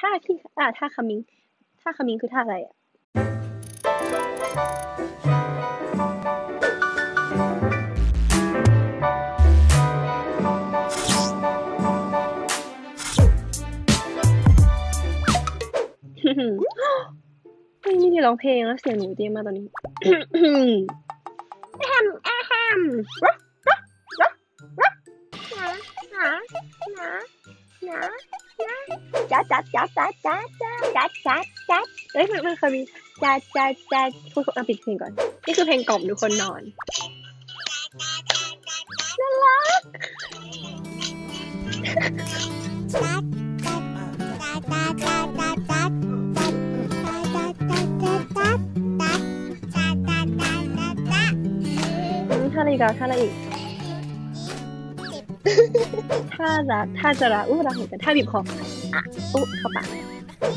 ท่าที่อ่าท่าคามิงท่าคามิงคือท่าอะไรอะเฮ้ยนี่ที่ร้องเพลงแล้วเสียงหนูดีมากตอนนี้แฮมแฮมรักรักรักรักหนาหนาหนาหนา จัดจัดจัดจัดจัดจัดจัดจัดจัดเอ้ยมันมันเคยมีจัดจัดจัดพูดเอาปิดเพลงก่อน นี่คือเพลงกล่อมทุกคนนอนน่ารักอืมท่าอะไรอีกอะท่าอะไรอีก ท่ารักท่าจะรักอู้รักเหมือนกันท่าบีบคออะอู้เข้าปาก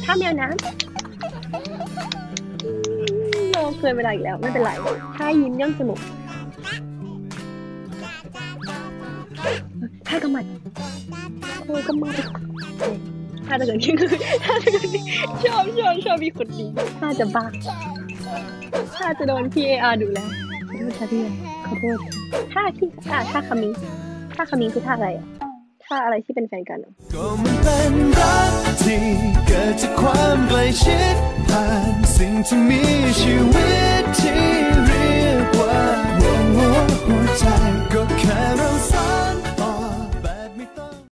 ท่าแมวน้ำอืมเราเคยเวลาอีกแล้ว ไม่เป็นไรท่ายิ้มย่อมสนุกท่ากำมัดโอ้กำมัดท่าจะเกิดขึ้นคือท่าจะเกิดชอบชอบชอบมีคนดีท่าจะบ้าท่าจะโดนพี่เออาร์ดูแลขอโทษค่ะพี่ขอโทษท่าที่อ่าท่าคามิงท่าคามิงคือท่าอะไรท่าอะไรที่เป็นแฟนกันก็มันเป็นรักที่เกิดจากความใกล้ชิดผ่านสิ่งที่มีชีวิตที่